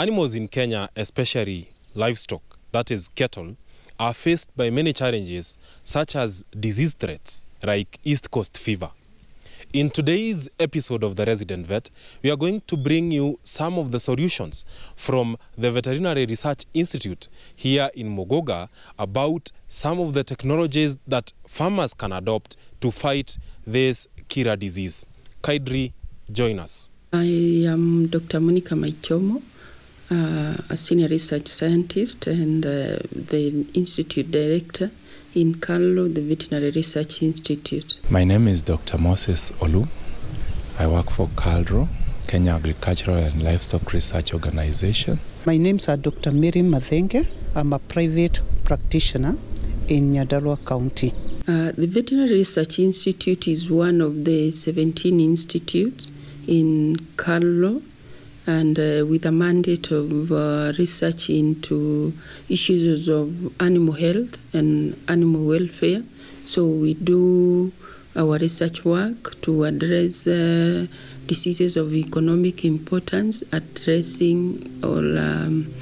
Animals in Kenya, especially livestock, that is cattle, are faced by many challenges such as disease threats like East Coast fever. In today's episode of The Resident Vet, we are going to bring you some of the solutions from the Veterinary Research Institute here in Muguga about some of the technologies that farmers can adopt to fight this Kira disease. Kaidri, join us. I am Dr. Monica Maichomo, uh, a senior research scientist and uh, the institute director in KALRO, the Veterinary Research Institute. My name is Dr. Moses Olu. I work for KALRO, Kenya Agricultural and Livestock Research Organization. My name's are Dr. Mary Mathenge. I'm a private practitioner in Nyandarua County. Uh, the Veterinary Research Institute is one of the 17 institutes in KALRO and uh, with a mandate of uh, research into issues of animal health and animal welfare. So we do our research work to address uh, diseases of economic importance, addressing or um,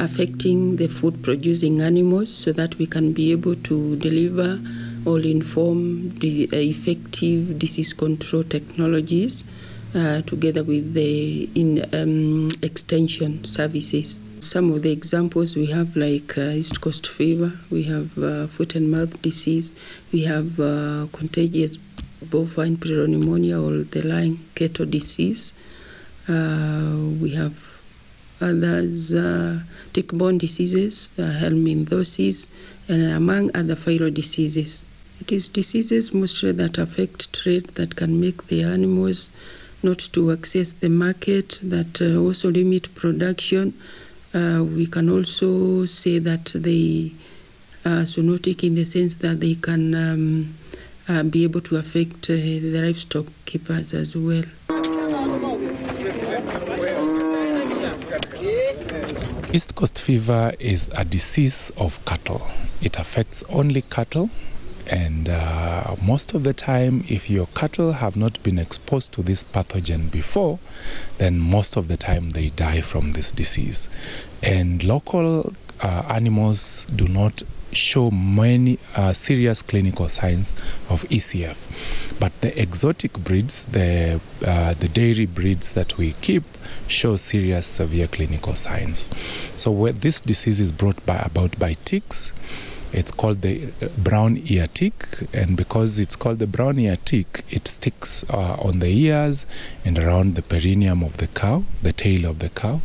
affecting the food producing animals so that we can be able to deliver or inform the effective disease control technologies uh, together with the in um, extension services. Some of the examples we have like uh, East Coast fever, we have uh, foot and mouth disease, we have uh, contagious bovine pneumonia or the lying cattle disease. Uh, we have others, tick-borne diseases, uh, helminthosis, and among other viral diseases. It is diseases mostly that affect trade that can make the animals not to access the market, that uh, also limit production. Uh, we can also say that they are zoonotic in the sense that they can um, uh, be able to affect uh, the livestock keepers as well. East Coast fever is a disease of cattle. It affects only cattle and uh, most of the time if your cattle have not been exposed to this pathogen before then most of the time they die from this disease. And local uh, animals do not show many uh, serious clinical signs of ECF but the exotic breeds the uh, the dairy breeds that we keep show serious severe clinical signs. So where this disease is brought by about by ticks it's called the brown ear tick, and because it's called the brown ear tick, it sticks uh, on the ears and around the perineum of the cow, the tail of the cow.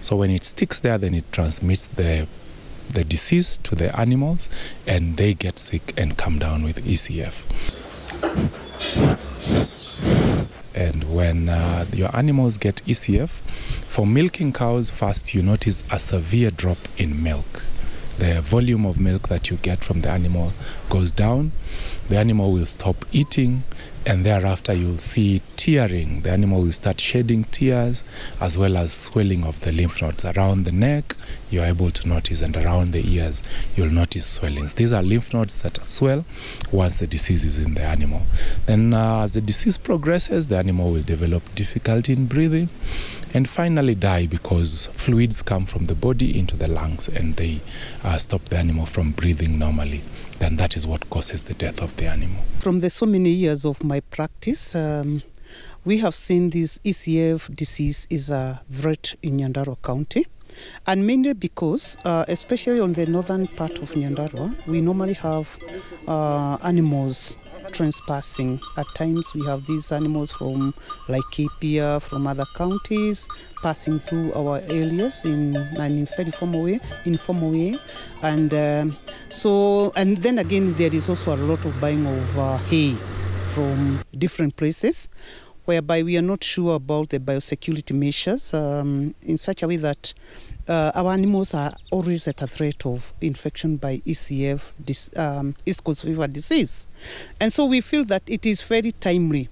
So when it sticks there, then it transmits the the disease to the animals, and they get sick and come down with ECF. And when uh, your animals get ECF, for milking cows, first you notice a severe drop in milk the volume of milk that you get from the animal goes down. The animal will stop eating, and thereafter you'll see tearing. The animal will start shedding tears as well as swelling of the lymph nodes around the neck. You're able to notice, and around the ears, you'll notice swellings. These are lymph nodes that swell once the disease is in the animal. Then, uh, as the disease progresses, the animal will develop difficulty in breathing and finally die because fluids come from the body into the lungs and they uh, stop the animal from breathing normally. Then that is what causes the death of the animal. From the so many years of my practice, um, we have seen this ECF disease is a threat in Nyandarua County. And mainly because, uh, especially on the northern part of Nyandarua, we normally have uh, animals trespassing. At times we have these animals from Laikipia, from other counties, passing through our areas in an informal way, informal way. And um, so, and then again, there is also a lot of buying of uh, hay from different places whereby we are not sure about the biosecurity measures um, in such a way that uh, our animals are always at a threat of infection by ECF, dis, um, East Coast fever disease. And so we feel that it is very timely.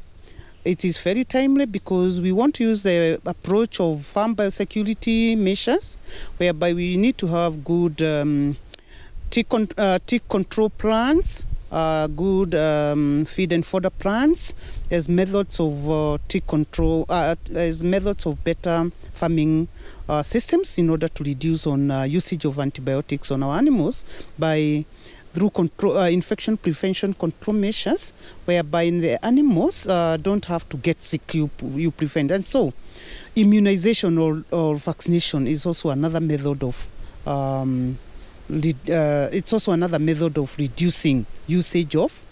It is very timely because we want to use the approach of farm biosecurity measures, whereby we need to have good um, tick, con- uh, tick control plans uh, good um, feed and fodder plants, as methods of uh, tick control, uh, as methods of better farming uh, systems in order to reduce on uh, usage of antibiotics on our animals by through control, uh, infection prevention control measures, whereby the animals don't have to get sick, you, you prevent. And so, immunization or, or vaccination is also another method of um, uh, it's also another method of reducing usage of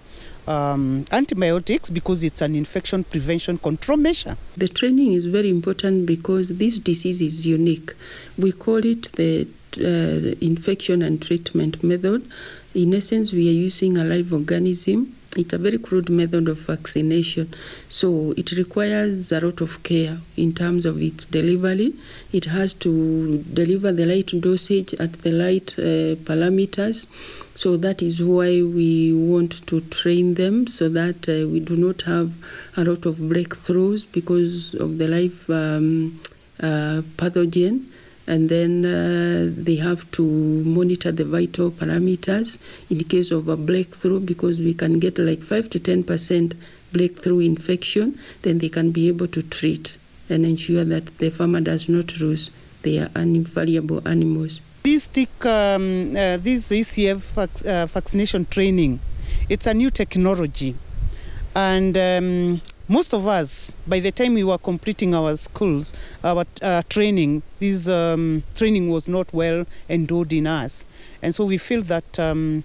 um, antibiotics because it's an infection prevention control measure. The training is very important because this disease is unique. We call it the uh, infection and treatment method. In essence, we are using a live organism. It's a very crude method of vaccination, so it requires a lot of care in terms of its delivery. It has to deliver the right dosage at the right uh, parameters. So that is why we want to train them so that uh, we do not have a lot of breakthroughs because of the live um, uh, pathogen. And then uh, they have to monitor the vital parameters in case of a breakthrough because we can get like 5 to 10% breakthrough infection, then they can be able to treat and ensure that the farmer does not lose their uninvaluable animals. This tick, um, uh, this ECF vac- uh, vaccination training, it's a new technology, and um, most of us, by the time we were completing our schools, our uh, training, this um, training was not well endowed in us, and so we feel that um,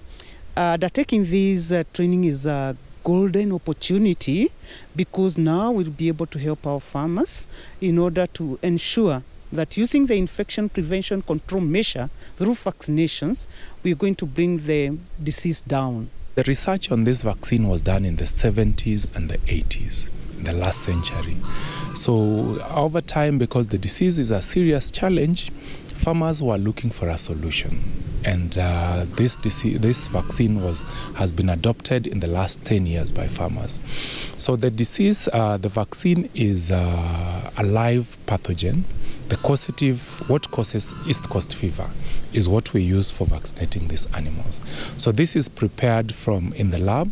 uh, undertaking this uh, training is a golden opportunity because now we'll be able to help our farmers in order to ensure that using the infection prevention control measure through vaccinations, we're going to bring the disease down. The research on this vaccine was done in the 70s and the 80s, the last century. So, over time, because the disease is a serious challenge, farmers were looking for a solution. And uh, this, disease, this vaccine was, has been adopted in the last 10 years by farmers. So, the disease, uh, the vaccine is uh, a live pathogen. The causative, what causes East Coast fever, is what we use for vaccinating these animals. So, this is prepared from in the lab,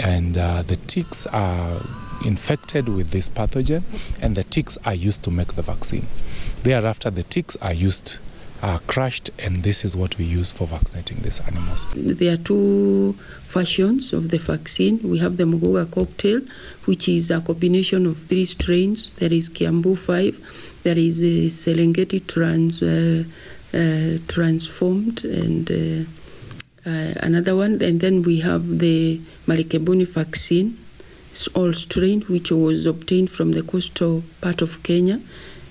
and uh, the ticks are infected with this pathogen, and the ticks are used to make the vaccine. Thereafter, the ticks are used, are crushed, and this is what we use for vaccinating these animals. There are two versions of the vaccine. We have the Muguga cocktail, which is a combination of three strains. There is Kiambu 5, there is a Serengeti trans, uh, uh, transformed, and uh, uh, another one. And then we have the Marikebuni vaccine, it's all strain, which was obtained from the coastal part of Kenya.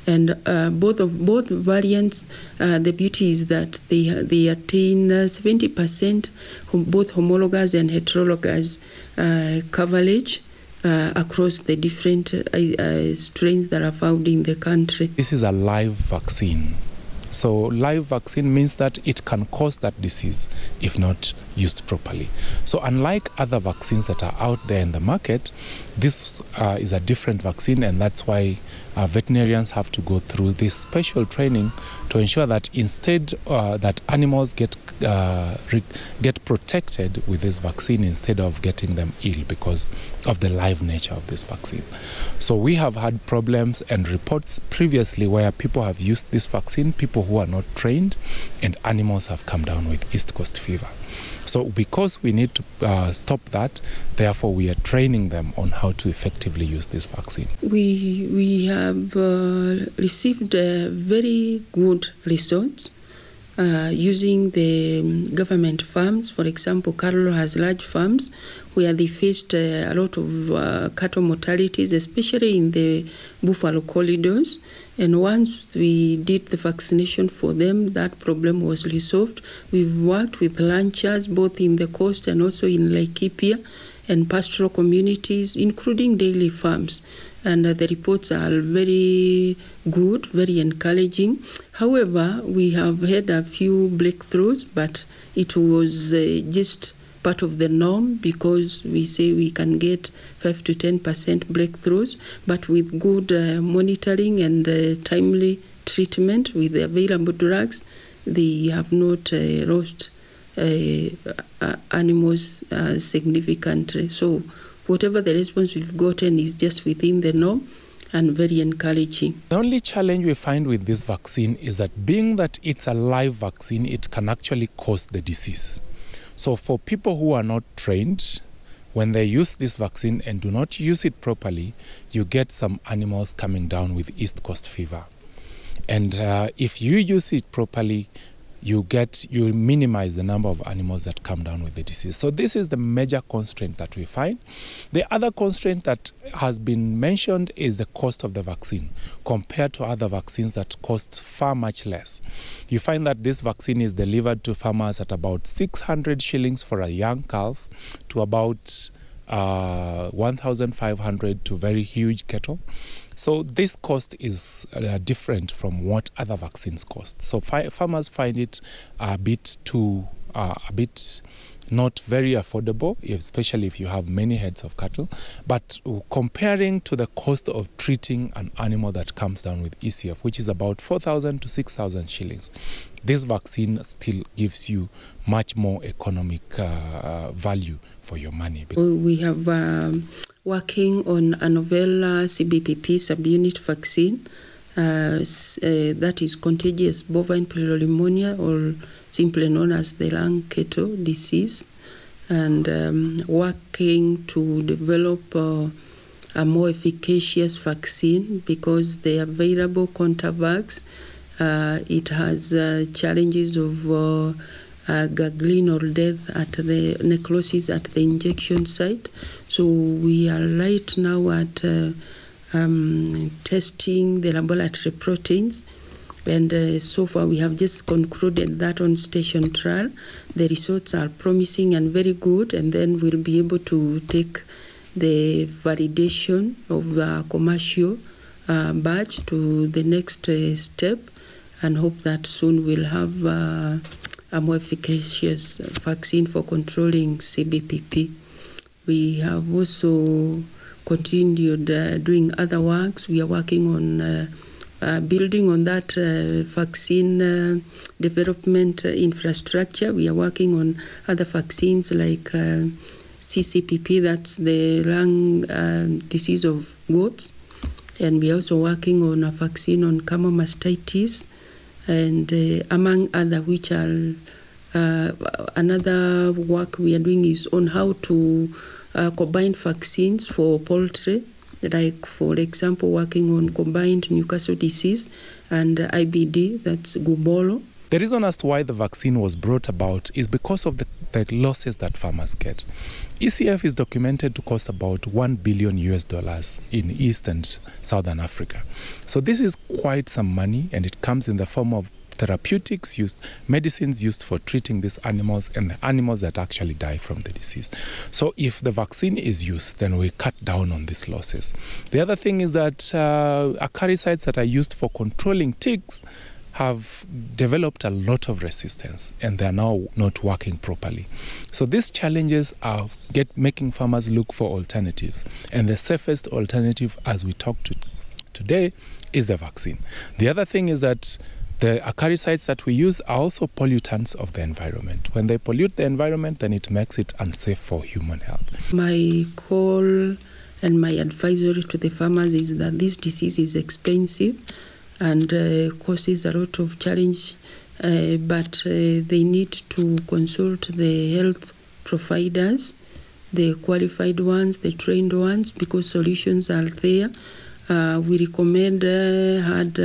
And uh, both of both variants, uh, the beauty is that they they attain seventy percent both homologous and heterologous uh, coverage uh, across the different uh, strains that are found in the country. This is a live vaccine. So, live vaccine means that it can cause that disease if not used properly. So, unlike other vaccines that are out there in the market, this uh, is a different vaccine, and that's why uh, veterinarians have to go through this special training to ensure that instead uh, that animals get uh, get protected with this vaccine instead of getting them ill because of the live nature of this vaccine. So we have had problems and reports previously where people have used this vaccine, people who are not trained, and animals have come down with East Coast fever. So, because we need to uh, stop that, therefore, we are training them on how to effectively use this vaccine. We, we have uh, received very good results uh, using the um, government farms. For example, KALRO has large farms where they faced uh, a lot of uh, cattle mortalities, especially in the buffalo corridors. And once we did the vaccination for them, that problem was resolved. We've worked with ranchers both in the coast and also in Laikipia and pastoral communities, including dairy farms. And uh, the reports are very good, very encouraging. However, we have had a few breakthroughs, but it was uh, just part of the norm because we say we can get 5 to 10 percent breakthroughs, but with good uh, monitoring and uh, timely treatment with the available drugs, they have not uh, lost uh, animals uh, significantly. So, whatever the response we've gotten is just within the norm and very encouraging. The only challenge we find with this vaccine is that being that it's a live vaccine, it can actually cause the disease. So, for people who are not trained, when they use this vaccine and do not use it properly, you get some animals coming down with East Coast fever. And uh, if you use it properly, you get you minimize the number of animals that come down with the disease. So this is the major constraint that we find. The other constraint that has been mentioned is the cost of the vaccine compared to other vaccines that cost far much less. You find that this vaccine is delivered to farmers at about 600 shillings for a young calf to about uh, 1,500 to very huge cattle. So this cost is uh, different from what other vaccines cost. So fi- farmers find it a bit too, uh, a bit not very affordable, especially if you have many heads of cattle. But comparing to the cost of treating an animal that comes down with ECF, which is about 4,000 to 6,000 shillings, this vaccine still gives you much more economic uh, value for your money. We have um, working on a novel uh, CBPP subunit vaccine uh, uh, that is contagious bovine pneumonia or simply known as the lung cattle disease and um, working to develop uh, a more efficacious vaccine because the available contavax uh, it has uh, challenges of uh, uh, or death at the necrosis at the injection site. So we are right now at uh, um, testing the laboratory proteins. And uh, so far, we have just concluded that on station trial. The results are promising and very good, and then we'll be able to take the validation of the commercial uh, batch to the next uh, step and hope that soon we'll have uh, a more efficacious vaccine for controlling CBPP. We have also continued uh, doing other works. We are working on uh, building on that uh, vaccine uh, development uh, infrastructure. We are working on other vaccines like uh, CCPP, that's the lung um, disease of goats. And we are also working on a vaccine on camel mastitis and uh, among other which are another work we are doing is on how to combine vaccines for poultry like for example working on combined newcastle disease and ibd that's Gumboro The reason as to why the vaccine was brought about is because of the, the losses that farmers get. ECF is documented to cost about 1 billion US dollars in East and Southern Africa. So this is quite some money and it comes in the form of therapeutics used, medicines used for treating these animals and the animals that actually die from the disease. So if the vaccine is used, then we cut down on these losses. The other thing is that uh, acaricides that are used for controlling ticks have developed a lot of resistance and they are now not working properly. So these challenges are get making farmers look for alternatives. And the safest alternative as we talk to today is the vaccine. The other thing is that the acaricides that we use are also pollutants of the environment. When they pollute the environment, then it makes it unsafe for human health. my call and my advisory to the farmers is that this disease is expensive and uh, causes a lot of challenge uh, but uh, they need to consult the health providers the qualified ones the trained ones because solutions are there uh, we recommend uh, hard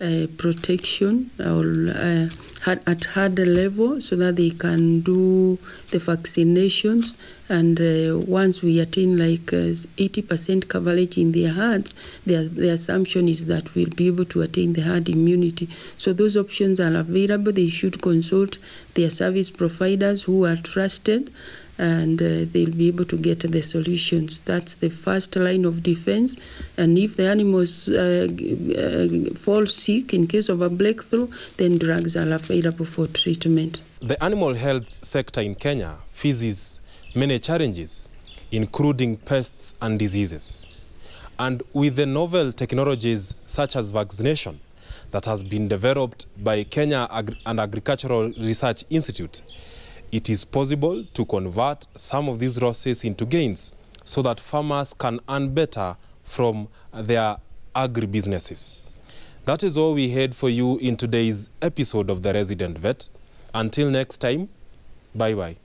uh, pro- uh, uh, protection or uh, at harder level so that they can do the vaccinations. And uh, once we attain like uh, 80% coverage in their herds the, the assumption is that we'll be able to attain the herd immunity. So those options are available. They should consult their service providers who are trusted and uh, they'll be able to get the solutions. That's the first line of defense. And if the animals uh, uh, fall sick in case of a breakthrough, then drugs are available for treatment. The animal health sector in Kenya faces many challenges, including pests and diseases. And with the novel technologies such as vaccination, that has been developed by Kenya and Agricultural Research Institute, it is possible to convert some of these losses into gains so that farmers can earn better from their agribusinesses. That is all we had for you in today's episode of The Resident Vet. Until next time, bye bye.